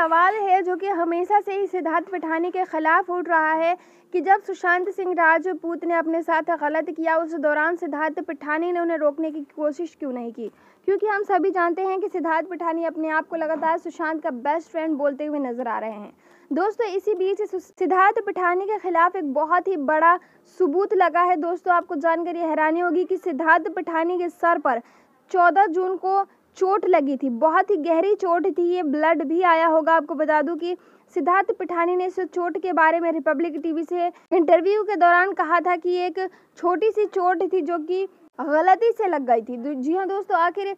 सवाल है जो कि हमेशा से ही सिद्धार्थ पिठानी के खिलाफ उठ रहा है कि जब सुशांत सिंह राजपूत ने अपने साथ गलत किया, उस दौरान सिद्धार्थ पिठानी ने उन्हें रोकने की कोशिश क्यों नहीं की? क्योंकि हम सभी जानते हैं कि सिद्धार्थ पिठानी अपने आप को लगातार सुशांत का बेस्ट फ्रेंड बोलते हुए नज़र आ रहे हैं। दोस्तों, इसी बीच सिद्धार्थ पिठानी के खिलाफ एक बहुत ही बड़ा सबूत लगा है। दोस्तों, आपको जानकर ये हैरानी होगी कि सिद्धार्थ पिठानी के सर पर 14 जून को चोट लगी थी, बहुत ही गहरी चोट थी, ये ब्लड भी आया होगा, आपको बता दूँ कि सिद्धार्थ पिठानी ने इस चोट के बारे में रिपब्लिक टीवी से इंटरव्यू के दौरान कहा था कि एक छोटी सी चोट थी जो कि गलती से लग गई थी। जी हाँ दोस्तों, आखिर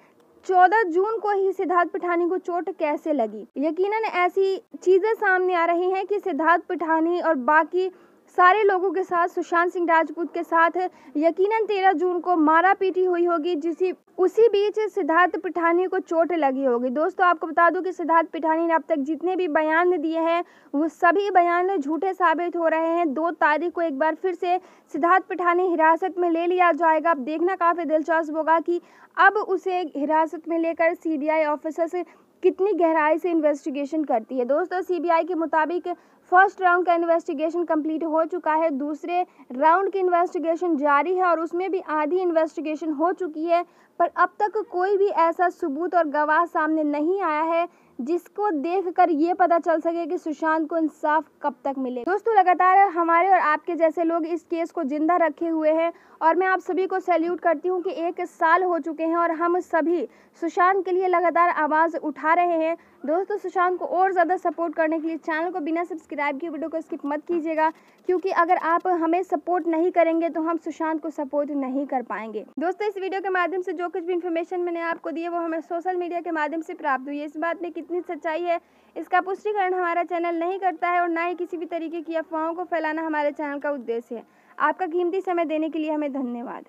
14 जून को ही सिद्धार्थ पिठानी को चोट कैसे लगी? यकीनन ऐसी चीज़ें सामने आ रही हैं कि सिद्धार्थ पिठानी और बाकी सारे लोगों के साथ, सुशांत सिंह राजपूत के साथ, यकीनन तेरह जून को मारा पीटी हुई होगी, जिसी, उसी बीच सिद्धार्थ पिठानी को चोट लगी होगी। दोस्तों, आपको बता दूँ कि सिद्धार्थ पिठानी ने अब तक जितने भी बयान दिए हैं, वो सभी बयान झूठे साबित हो रहे हैं। दो तारीख को एक बार फिर से सिद्धार्थ पिठानी हिरासत में ले लिया जाएगा। अब देखना काफ़ी दिलचस्प होगा कि अब उसे हिरासत में लेकर सीबीआई ऑफिसर्स कितनी गहराई से इन्वेस्टिगेशन करती है? दोस्तों सीबीआई के मुताबिक फ़र्स्ट राउंड का इन्वेस्टिगेशन कंप्लीट हो चुका है। दूसरे राउंड की इन्वेस्टिगेशन जारी है और उसमें भी आधी इन्वेस्टिगेशन हो चुकी है। पर अब तक कोई भी ऐसा सबूत और गवाह सामने नहीं आया है, जिसको देखकर ये पता चल सके कि सुशांत को इंसाफ कब तक मिले। दोस्तों, लगातार हमारे और आपके जैसे लोग इस केस को ज़िंदा रखे हुए हैं और मैं आप सभी को सैल्यूट करती हूँ कि एक साल हो चुके हैं और हम सभी सुशांत के लिए लगातार आवाज़ उठा रहे हैं। दोस्तों, सुशांत को और ज़्यादा सपोर्ट करने के लिए चैनल को बिना सब्सक्राइब किए वीडियो को स्किप मत कीजिएगा, क्योंकि अगर आप हमें सपोर्ट नहीं करेंगे तो हम सुशांत को सपोर्ट नहीं कर पाएँगे। दोस्तों, इस वीडियो के माध्यम से जो कुछ भी इन्फॉर्मेशन मैंने आपको दी है, वो हमें सोशल मीडिया के माध्यम से प्राप्त हुई है। इस बात में कितनी सच्चाई है, इसका पुष्टिकरण हमारा चैनल नहीं करता है और ना ही किसी भी तरीके की अफवाहों को फैलाना हमारे चैनल का उद्देश्य है। आपका कीमती समय देने के लिए हमें धन्यवाद।